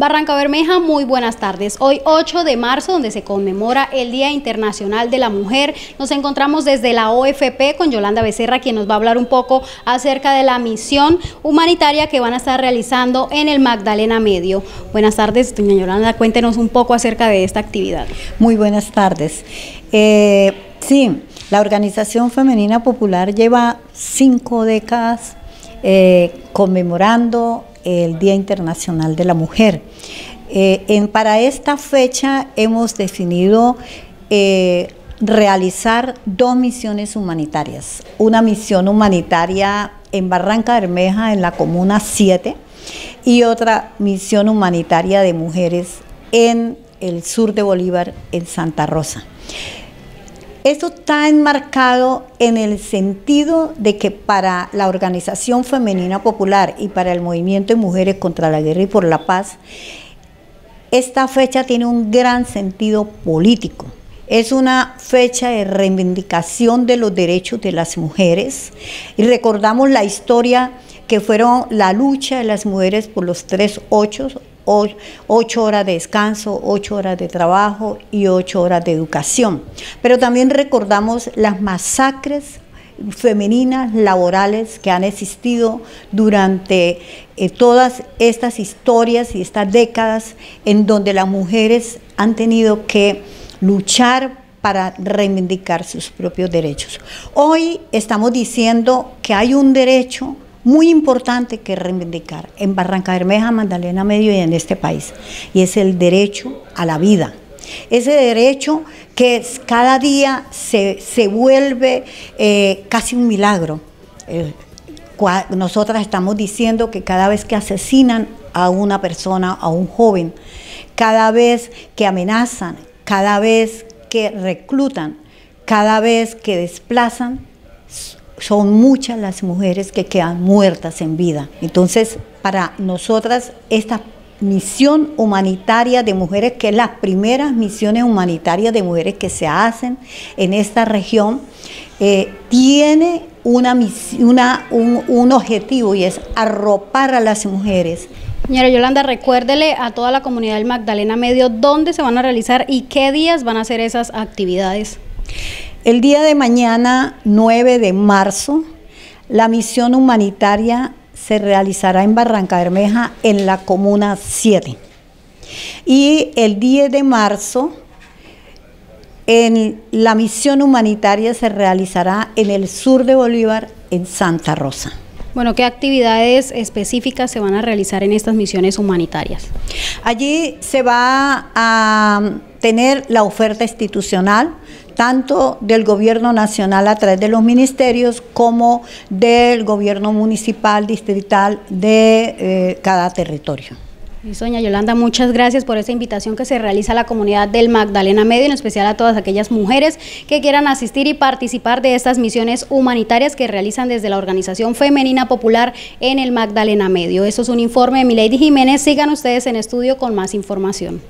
Barranca Bermeja, muy buenas tardes. Hoy 8 de marzo, donde se conmemora el Día Internacional de la Mujer, nos encontramos desde la OFP con Yolanda Becerra, quien nos va a hablar un poco acerca de la misión humanitaria que van a estar realizando en el Magdalena Medio. Buenas tardes, doña Yolanda, cuéntenos un poco acerca de esta actividad. Muy buenas tardes. Eh, sí, la Organización Femenina Popular lleva cinco décadas eh, conmemorando el Día Internacional de la Mujer. Eh, en, para esta fecha hemos definido eh, realizar dos misiones humanitarias. Una misión humanitaria en Barranca Bermeja, en la Comuna 7, y otra misión humanitaria de mujeres en el sur de Bolívar, en Santa Rosa. Esto está enmarcado en el sentido de que para la Organización Femenina Popular y para el Movimiento de Mujeres contra la Guerra y por la Paz, esta fecha tiene un gran sentido político. Es una fecha de reivindicación de los derechos de las mujeres y recordamos la historia que fueron la lucha de las mujeres por los tres ochos, ocho horas de descanso, ocho horas de trabajo y ocho horas de educación. Pero también recordamos las masacres femeninas laborales que han existido durante eh, todas estas historias y estas décadas en donde las mujeres han tenido que luchar para reivindicar sus propios derechos. Hoy estamos diciendo que hay un derecho muy importante que reivindicar en Barranca Bermeja, Magdalena Medio y en este país, y es el derecho a la vida. Ese derecho que cada día se, vuelve eh, casi un milagro. nosotras estamos diciendo que cada vez que asesinan a una persona, a un joven, cada vez que amenazan, cada vez que reclutan, cada vez que desplazan, son muchas las mujeres que quedan muertas en vida. Entonces, para nosotras, esta misión humanitaria de mujeres, que es las primeras misiones humanitarias de mujeres que se hacen en esta región, eh, tiene una, una un, un objetivo y es arropar a las mujeres Señora Yolanda, recuérdele a toda la comunidad del Magdalena Medio dónde se van a realizar y qué días van a hacer esas actividades. El día de mañana, 9 de marzo, la misión humanitaria se realizará en Barranca Bermeja, en la Comuna 7. Y el 10 de marzo, en la misión humanitaria se realizará en el sur de Bolívar, en Santa Rosa. Bueno, ¿qué actividades específicas se van a realizar en estas misiones humanitarias? Allí se va a tener la oferta institucional, tanto del gobierno nacional a través de los ministerios como del gobierno municipal, distrital de eh, cada territorio. Y doña Yolanda, muchas gracias por esta invitación que se realiza a la comunidad del Magdalena Medio, en especial a todas aquellas mujeres que quieran asistir y participar de estas misiones humanitarias que realizan desde la Organización Femenina Popular en el Magdalena Medio. Eso es un informe de Milady Jiménez. Sigan ustedes en estudio con más información.